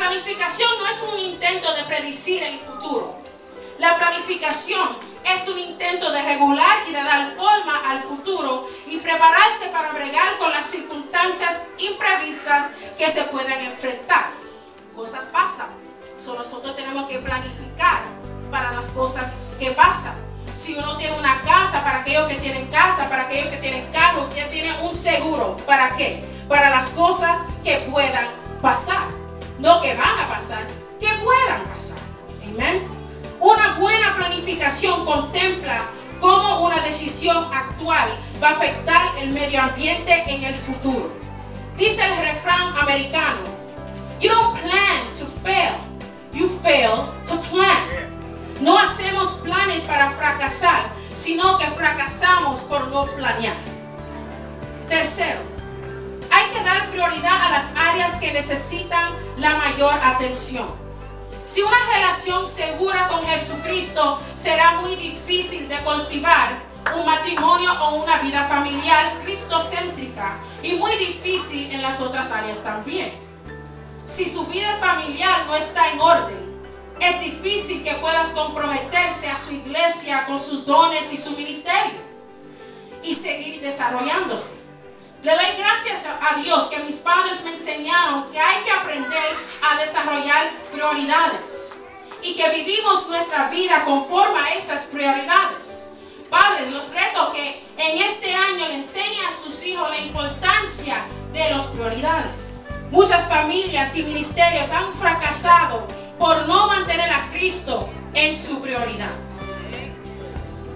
planificación no es un intento de predecir el futuro. La planificación es un intento de regular y de dar forma al futuro y prepararse para bregar con las circunstancias imprevistas que se pueden enfrentar. Cosas pasan. Solo nosotros tenemos que planificar para las cosas que pasan. Si uno tiene una casa, para aquellos que tienen casa, para aquellos que tienen carro, que tiene un seguro, ¿para qué? Para las cosas que puedan pasar. No que van a pasar, que puedan pasar. Amén. Una buena planificación contempla cómo una decisión actual va a afectar el medio ambiente en el futuro. Dice el refrán americano, you don't plan to fail, you fail to plan. No hacemos planes para fracasar, sino que fracasamos por no planear. Tercero, prioridad a las áreas que necesitan la mayor atención. Si una relación segura con Jesucristo será muy difícil de cultivar, un matrimonio o una vida familiar cristocéntrica y muy difícil en las otras áreas también. Si su vida familiar no está en orden, es difícil que puedas comprometerse a su iglesia con sus dones y su ministerio y seguir desarrollándose. Le doy gracias a Dios que mis padres me enseñaron que hay que aprender a desarrollar prioridades y que vivimos nuestra vida conforme a esas prioridades. Padres, los reto que en este año le enseñen a sus hijos la importancia de las prioridades. Muchas familias y ministerios han fracasado por no mantener a Cristo en su prioridad.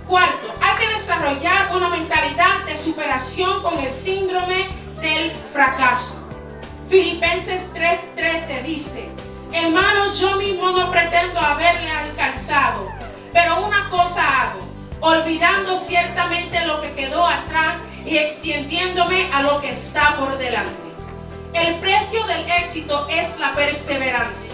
Cuarto, hay que desarrollar una mentalidad de superación con el síndrome del fracaso. Filipenses 3:13 dice, hermanos, yo mismo no pretendo haberle alcanzado, pero una cosa hago, olvidando ciertamente lo que quedó atrás y extendiéndome a lo que está por delante. El precio del éxito es la perseverancia.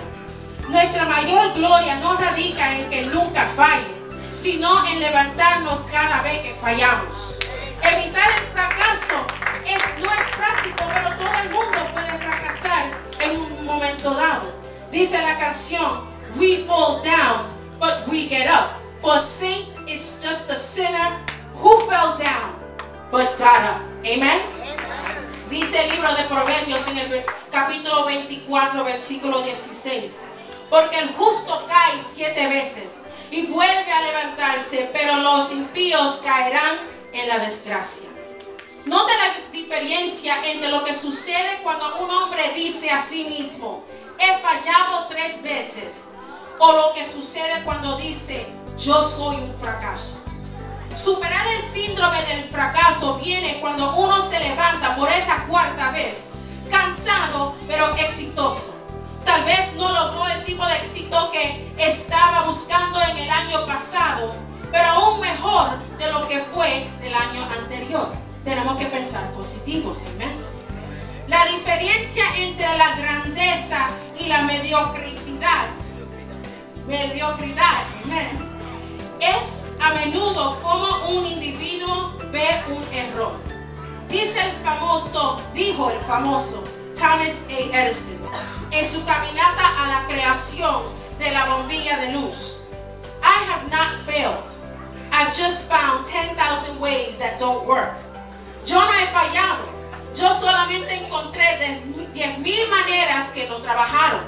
Nuestra mayor gloria no radica en que nunca falle, sino en levantarnos cada vez que fallamos. Evitar el fracaso es, no es práctico, pero todo el mundo puede fracasar en un momento dado. Dice la canción, we fall down, but we get up. For saint is just a sinner who fell down, but got up. Amen. Dice el libro de Proverbios en el capítulo 24, versículo 16. Porque el justo cae siete veces y vuelve a levantarse, pero los impíos caerán en la desgracia. Nota la diferencia entre lo que sucede cuando un hombre dice a sí mismo, he fallado tres veces, o lo que sucede cuando dice, yo soy un fracaso. Superar el síndrome del fracaso viene cuando uno se levanta por esa cuarta vez, cansado pero exitoso. Tal vez no logró el tipo de éxito que estaba buscando en el año pasado, pero aún mejor de lo que fue el año anterior. Tenemos que pensar positivos, amén. La diferencia entre la grandeza y la mediocridad, mediocridad, amén, es a menudo como un individuo ve un error. Dice el famoso, dijo el famoso Thomas A. Edison en su caminata a la creación de la bombilla de luz. I have not failed. I've just found 10,000 ways that don't work. Yo no he fallado. Yo solamente encontré 10.000 maneras que no trabajaron.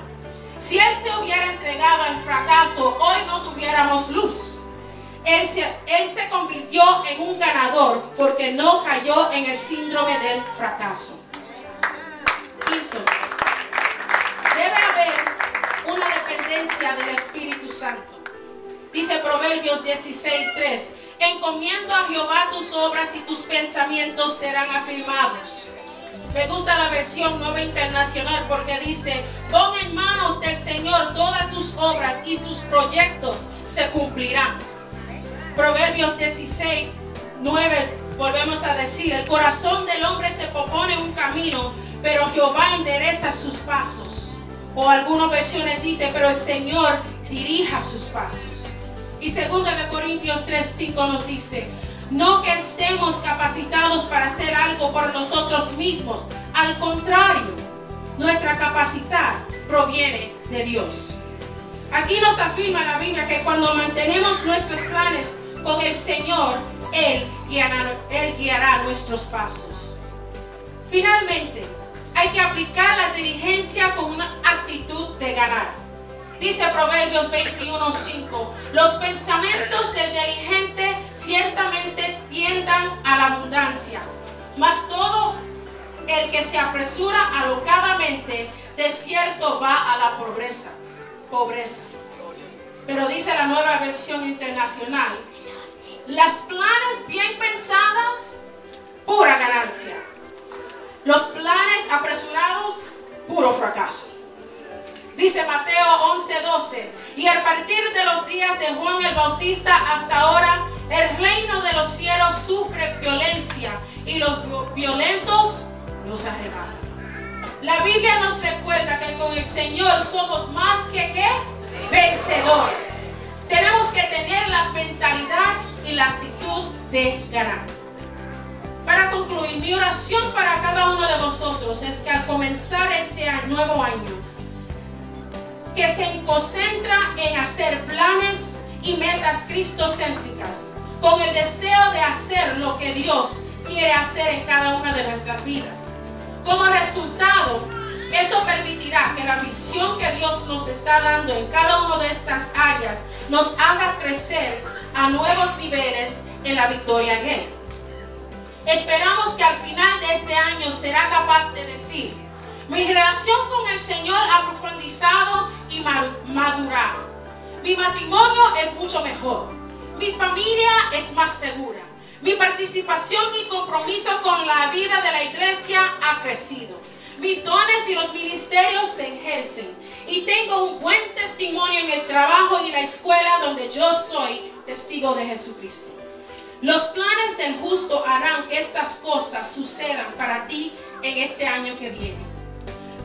Si él se hubiera entregado al fracaso, hoy no tuviéramos luz. Él se, él se convirtió en un ganador porque no cayó en el síndrome del fracaso. Del Espíritu Santo. Dice Proverbios 16:3, encomiendo a Jehová tus obras y tus pensamientos serán afirmados. Me gusta la versión nueva internacional porque dice, pon en manos del Señor todas tus obras y tus proyectos se cumplirán. Proverbios 16, 9, volvemos a decir, el corazón del hombre se propone un camino, pero Jehová endereza sus pasos. O algunas versiones dice, pero el Señor dirija sus pasos. Y segunda de Corintios 3, 5 nos dice, no que estemos capacitados para hacer algo por nosotros mismos. Al contrario, nuestra capacidad proviene de Dios. Aquí nos afirma la Biblia que cuando mantenemos nuestros planes con el Señor, Él guiará, Él guiará nuestros pasos. Finalmente, hay que aplicar la diligencia con una actitud de ganar. Dice Proverbios 21:5, los pensamientos del diligente ciertamente tiendan a la abundancia, mas todo el que se apresura alocadamente de cierto va a la pobreza. Pobreza. Pero dice la nueva versión internacional, las planes Juan el Bautista hasta ahora, el reino de los cielos sufre violencia y los violentos los arrebatan. La Biblia nos recuerda que con el Señor somos más que vencedores. Tenemos que tener la mentalidad y la actitud de ganar. Para concluir, mi oración para cada uno de vosotros es que al comenzar este nuevo año, que se concentra en hacer planes y metas cristocéntricas, con el deseo de hacer lo que Dios quiere hacer en cada una de nuestras vidas. Como resultado, esto permitirá que la visión que Dios nos está dando en cada una de estas áreas nos haga crecer a nuevos niveles en la victoria Él. Esperamos que al final de este año será capaz de decir, mi relación con el Señor Mi matrimonio es mucho mejor. Mi familia es más segura. Mi participación y compromiso con la vida de la iglesia ha crecido. Mis dones y los ministerios se ejercen. Y tengo un buen testimonio en el trabajo y la escuela donde yo soy testigo de Jesucristo. Los planes del justo harán que estas cosas sucedan para ti en este año que viene.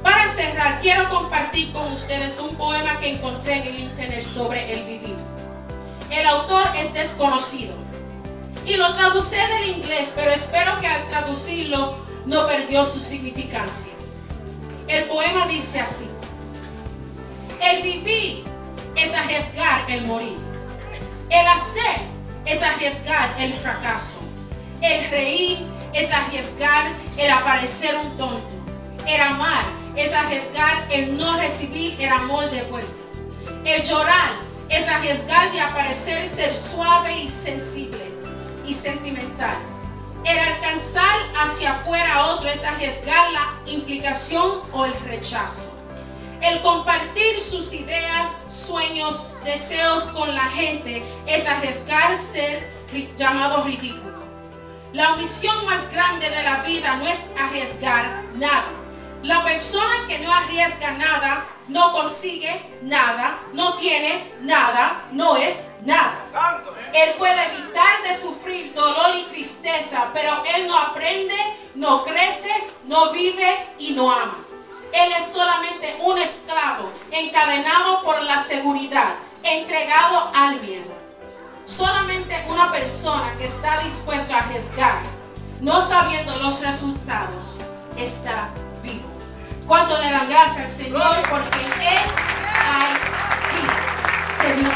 Para cerrar, quiero compartir con ustedes un poema que encontré en el internet sobre el vivir. El autor es desconocido y lo traducé del inglés, pero espero que al traducirlo no perdió su significancia. El poema dice así. El vivir es arriesgar el morir. El hacer es arriesgar el fracaso. El reír es arriesgar el aparecer un tonto. El amar es arriesgar el no recibir el amor de vuelta. El llorar es arriesgar de aparecer ser suave y sensible y sentimental. El alcanzar hacia afuera a otro es arriesgar la implicación o el rechazo. El compartir sus ideas, sueños, deseos con la gente es arriesgar ser llamado ridículo. La misión más grande de la vida no es arriesgar nada. La persona que no arriesga nada no consigue nada, no tiene nada, no es nada. ¿eh? Él puede evitar de sufrir dolor y tristeza, pero él no aprende, no crece, no vive y no ama. Él es solamente un esclavo encadenado por la seguridad, entregado al miedo. Solamente una persona que está dispuesta a arriesgar, no sabiendo los resultados, está Cuando le dan gracias al Señor porque Él hay vida. Que Dios